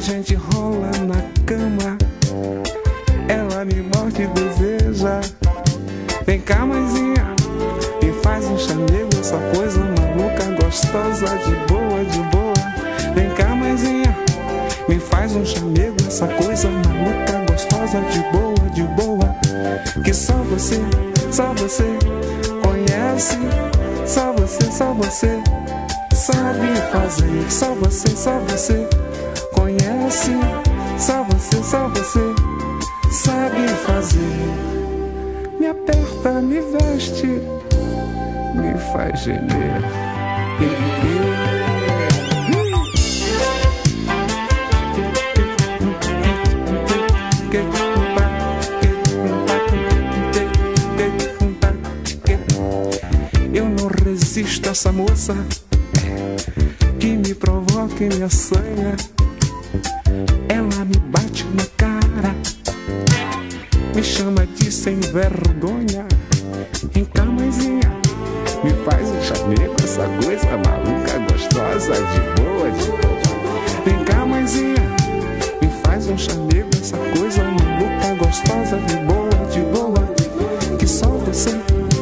gente rola na cama. Ela me morde e deseja. Vem cá, mãezinha, me faz um chamego, essa coisa maluca, gostosa, de boa, de boa. Vem cá, mãezinha, me faz um chamego, essa coisa maluca, gostosa, de boa, de boa. Que só você, só você conhece, só você, só você sabe fazer, só você, só você conhece, só você, só você sabe fazer. Me aperta, me veste, me faz gemer. Eu não resisto a essa moça que me provoca e me assanha. Ela me bate na cara, me chama de sem vergonha. Em camazinha, me faz um chamego, essa coisa maluca, gostosa, de boa, de boa. Vem cá, mãezinha, me faz um chamego, essa coisa maluca, gostosa, de boa, de boa. Que só você,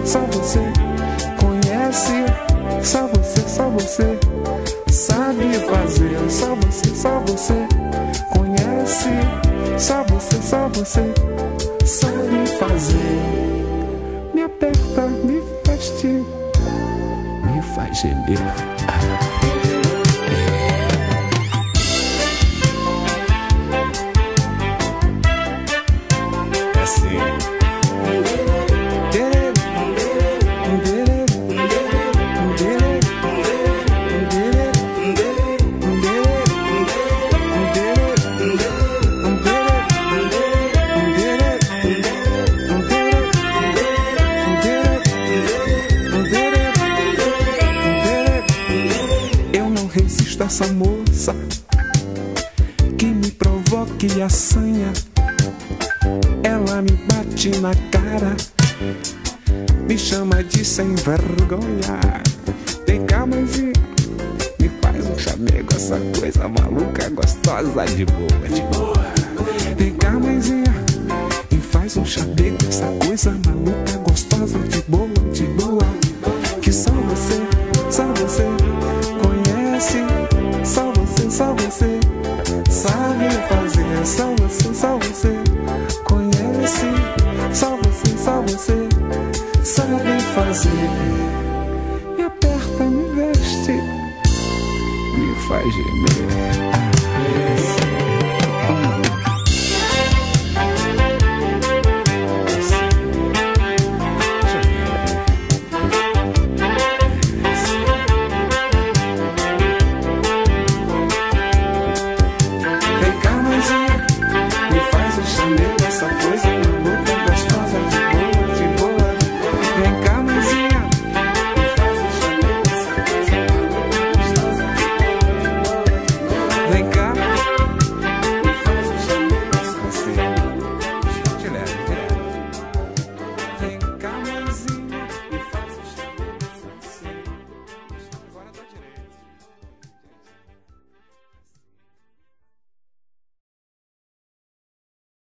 só você conhece, só você, só você sabe fazer, só você, só você você, sabe fazer. Me aperta, me veste, me faz gemer. Essa moça que me provoca e assanha. Ela me bate na cara, me chama de sem vergonha. Tem camazinha, me faz um chamego, essa coisa maluca, gostosa, de boa, de boa. Tem me faz um chamego, essa coisa maluca, gostosa, de boa. Só você, só você conhece, só você, só você sabe fazer. Me aperta, me veste, me faz gemer.